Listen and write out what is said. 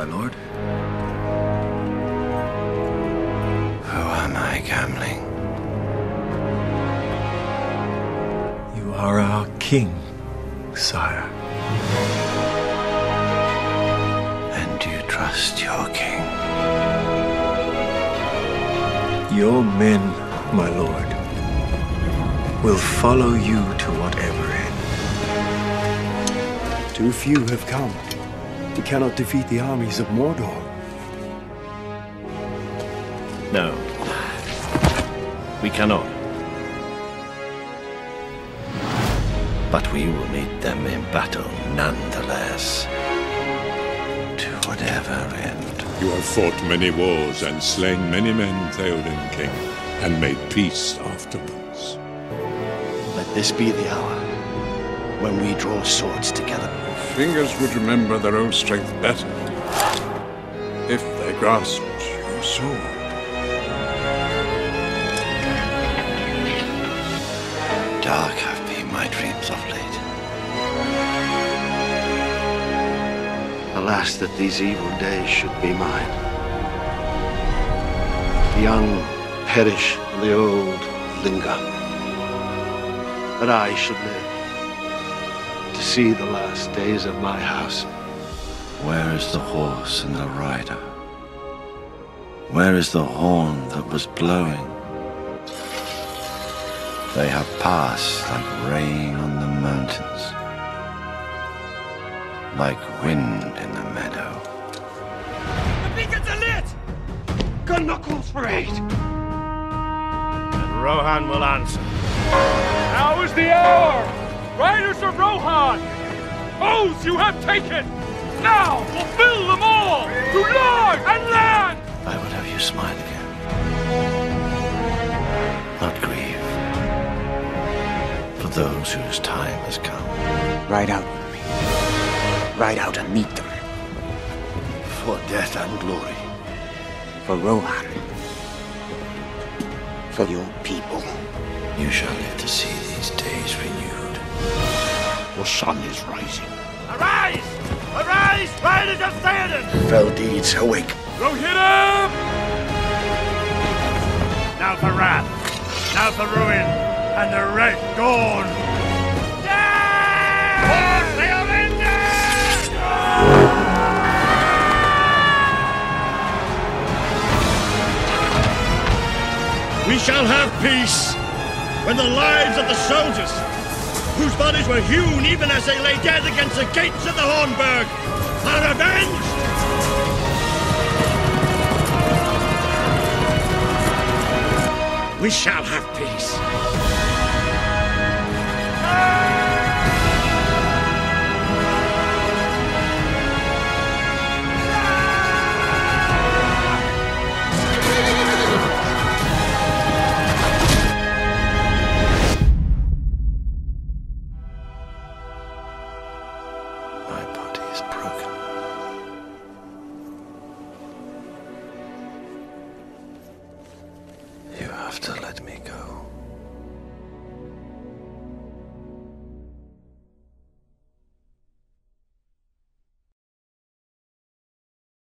my lord. Who am I, Gamling? You are our king, sire. And you trust your king? Your men, my lord, will follow you to whatever end. Too few have come. You cannot defeat the armies of Mordor. No. We cannot. But we will meet them in battle nonetheless. To whatever end. You have fought many wars and slain many men, Theoden King, and made peace afterwards. Let this be the hour when we draw swords together. Fingers would remember their own strength better if they grasped your sword. Dark have been my dreams of late. Alas, that these evil days should be mine. The young perish, and the old linger. But I should live to see the last days of my house. Where is the horse and the rider? Where is the horn that was blowing? They have passed like rain on the mountains, like wind in the meadow. The beacons are lit! Gondor calls for aid! And Rohan will answer. Now is the hour! Riders of Rohan! Oaths you have taken! Now fulfill them all! To Lord and land! I would have you smile again. Not grieve. For those whose time has come. Ride out with me. Ride out and meet them. For death and glory. For Rohan. For your people. You shall live to see these days renewed. The sun is rising. Arise! Arise, riders of Theoden! Fell deeds awake. Rohirrim! Now for wrath, now for ruin, and the red dawn! Down! For the We shall have peace when the lives of the soldiers, whose bodies were hewn even as they lay dead against the gates of the Hornburg, are avenged! We shall have broken. You have to let me go.